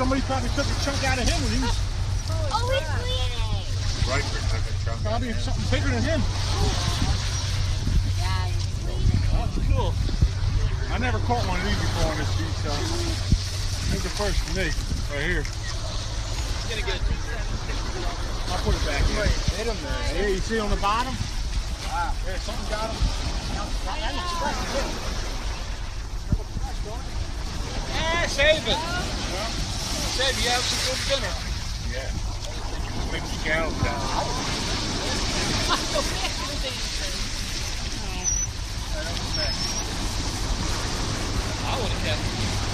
chunk out of him when he was Oh, he's bleeding. Right, took a chunk. probably something bigger than him. Yeah, he's bleeding. That's cool. I never caught one of these before on this beach, so this is the first for me, right here. Gonna get I'll put it back in. hit him there. Yeah, you see on the bottom? Wow. There, something got him. Ah, save it. Save you have some good dinner. Yeah. Big scales down. I would have kept it. Wasn't it like we started?